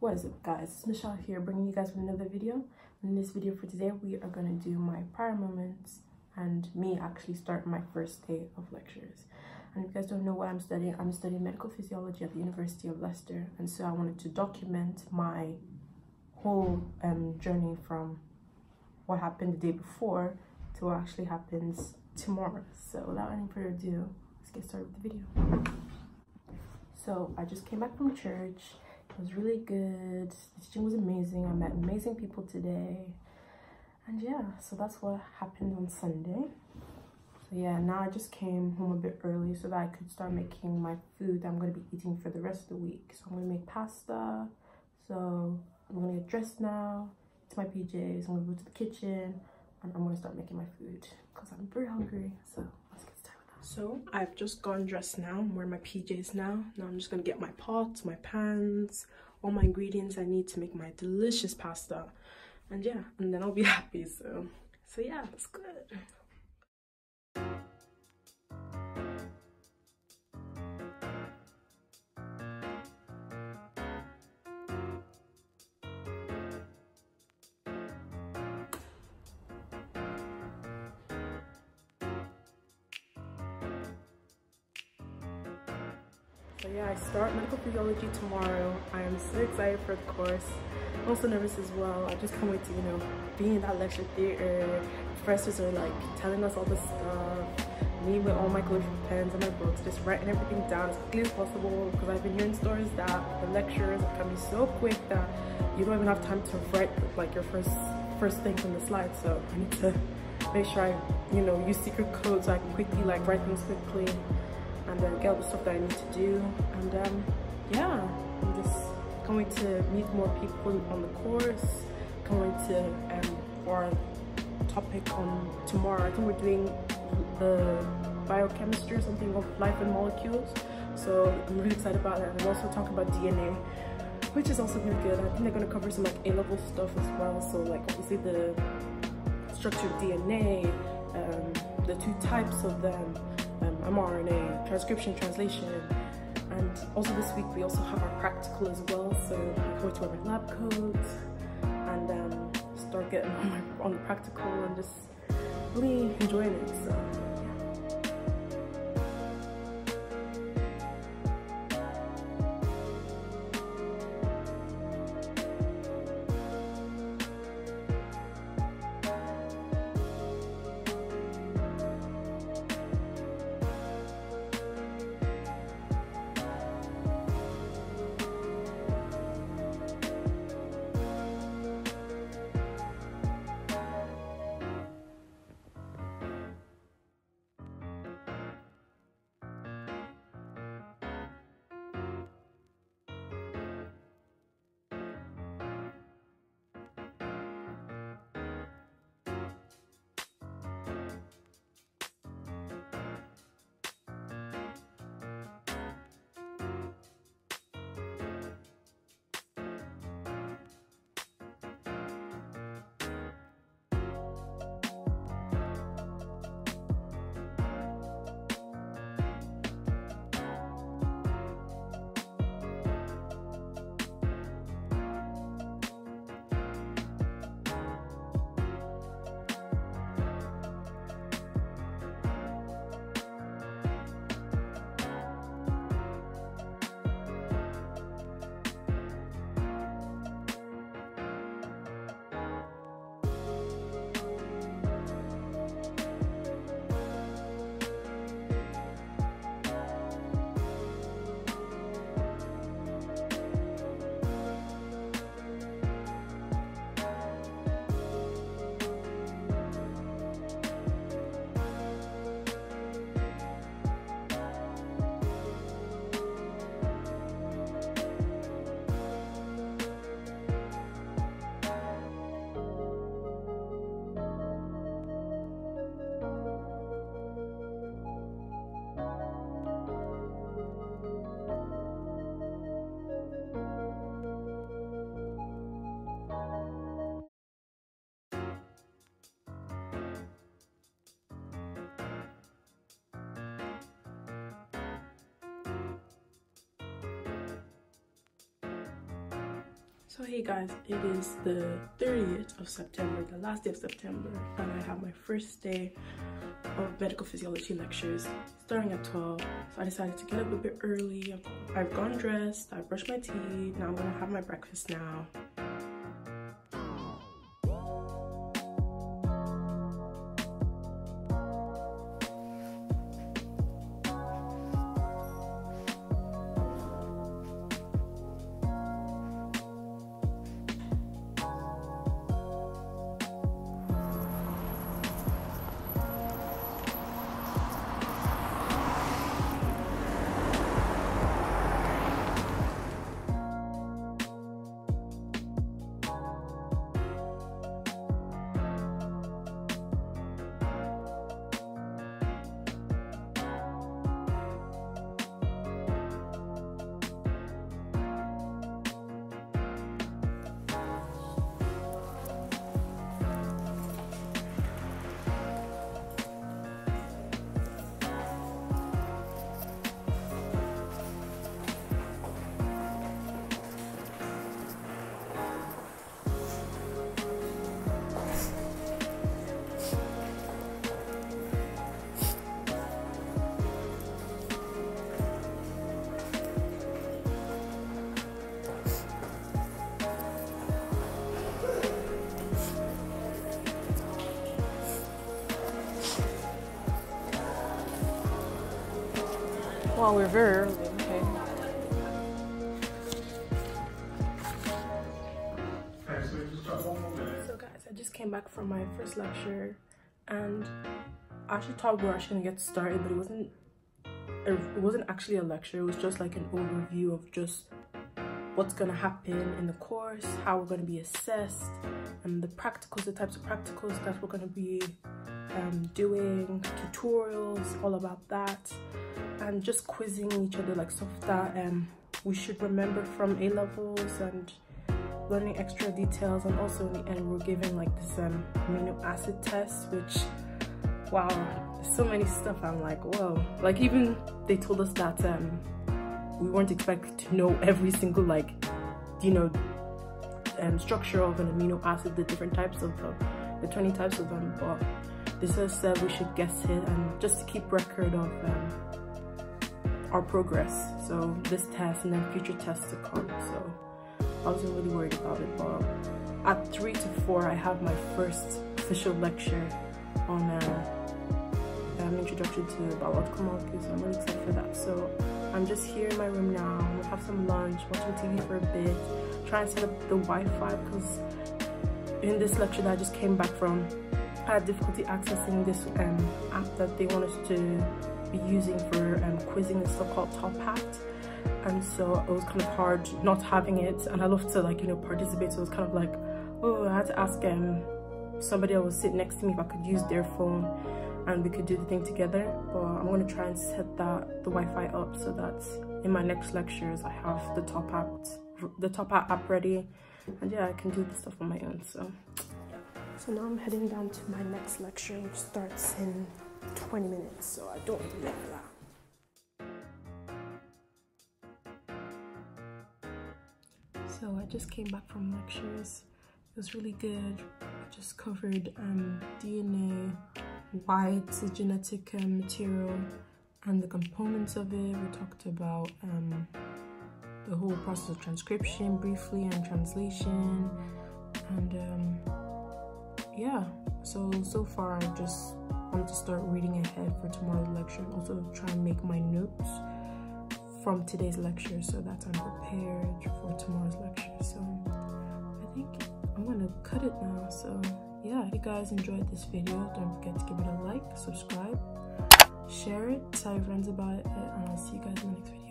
What is up guys, it's Michelle here bringing you guys with another video. In this video for today we are going to do my prior moments and me actually start my first day of lectures. And if you guys don't know what I'm studying, I'm studying medical physiology at the University of Leicester and so I wanted to document my whole um, journey from what happened the day before to what actually happens tomorrow. So without any further ado, let's get started with the video. So I just came back from church was really good. The teaching was amazing. I met amazing people today. And yeah, so that's what happened on Sunday. So yeah, now I just came home a bit early so that I could start making my food that I'm going to be eating for the rest of the week. So I'm going to make pasta. So I'm going to get dressed now. It's my PJs. I'm going to go to the kitchen and I'm going to start making my food because I'm very hungry. So so I've just gone dressed now. I'm wearing my PJs now. Now I'm just gonna get my pots, my pans, all my ingredients I need to make my delicious pasta. And yeah, and then I'll be happy. So, so yeah, that's good. So yeah, I start medical physiology tomorrow. I am so excited for the course. I'm also nervous as well. I just can't wait to, you know, be in that lecture theater. Professors are like telling us all this stuff. Me with all my colorful pens and my books, just writing everything down as quickly as possible because I've been hearing stories that the lectures can be so quick that you don't even have time to write like your first first things on the slide. So I need to make sure I, you know, use secret codes so I can quickly like write things quickly and then get all the stuff that I need to do. And um, yeah, I'm just going to meet more people on the course, going to, um, for our topic on tomorrow, I think we're doing the biochemistry or something of life and molecules. So I'm really excited about that. We're also talking about DNA, which is also really good. I think they're going to cover some like A-level stuff as well. So like obviously the structure of DNA, um, the two types of them, um, mRNA, transcription, translation. And also this week we also have our practical as well. So I'm going to wear my lab coat and um, start getting on, my, on the practical and just really enjoying it. So. So hey guys, it is the 30th of September, the last day of September, and I have my first day of medical physiology lectures starting at 12. So I decided to get up a bit early. I've gone dressed, I brushed my teeth, now I'm gonna have my breakfast now. Well, we're very early, okay. So guys, I just came back from my first lecture and I actually thought we were actually gonna get started, but it wasn't it wasn't actually a lecture, it was just like an overview of just what's gonna happen in the course, how we're gonna be assessed, and the practicals, the types of practicals that we're gonna be um, doing, tutorials, all about that and just quizzing each other like stuff that um, we should remember from A levels and learning extra details and also in the end we're giving like this um, amino acid test which wow so many stuff. I'm like whoa. Like even they told us that um, we weren't expected to know every single like you know um, structure of an amino acid the different types of uh, the 20 types of them but this has said we should guess it and just to keep record of um, our progress. So this test and then future tests to come. So I wasn't really worried about it. But at three to four, I have my first official lecture on uh, introduction to biological molecules. I'm really excited for that. So I'm just here in my room now. We'll have some lunch, watching TV for a bit, try and set up the Wi-Fi because in this lecture that I just came back from, had difficulty accessing this um, app that they want us to be using for um, quizzing is so-called Top Hat. And so it was kind of hard not having it and I love to like you know participate so it was kind of like oh I had to ask um somebody that was sitting next to me if I could use their phone and we could do the thing together. But I'm going to try and set that the Wi-Fi up so that in my next lectures I have the Top Hat the Top Hat ready. And yeah I can do the stuff on my own so so now I'm heading down to my next lecture which starts in 20 minutes, so I don't really like that. So I just came back from lectures. It was really good. I just covered um, DNA, white genetic um, material, and the components of it. We talked about um, the whole process of transcription briefly and translation. And um, yeah, so, so far I just want to start reading ahead for tomorrow's lecture and also try and make my notes from today's lecture so that I'm prepared for tomorrow's lecture. So I think I'm gonna cut it now. So yeah, if you guys enjoyed this video, don't forget to give it a like, subscribe, share it, tell your friends about it, and I'll see you guys in the next video.